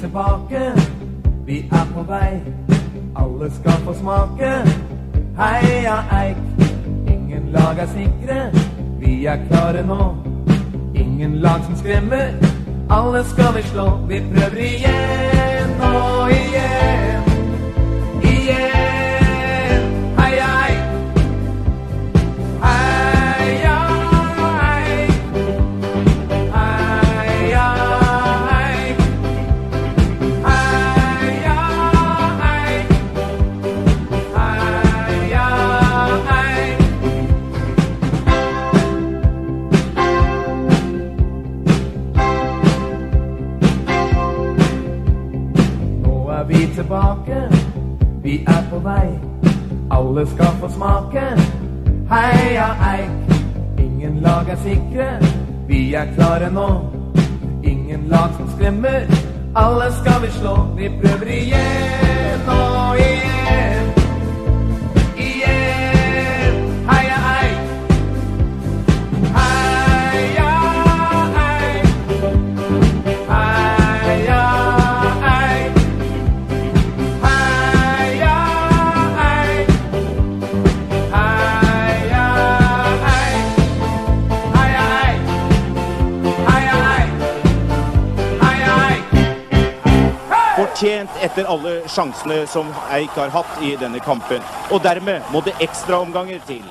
tilbake. Vi er på vei, alle skal få smake. Heia Eik, ingen lag er sikre. Vi er klare nå, ingen lag som skremmer. Alle skal vi slå, vi prøver igjen og igjen. Vi tilbake, vi er på vei. Alle skal få smake. Heia Eik, ingen lag er sikre. Vi er klare nå, ingen lag som skremmer. Alle skal vi slå, vi prøver igjen og Fortjent etter alle sjansene som Eik har hatt i denne kampen. Og dermed må det ekstraomganger til.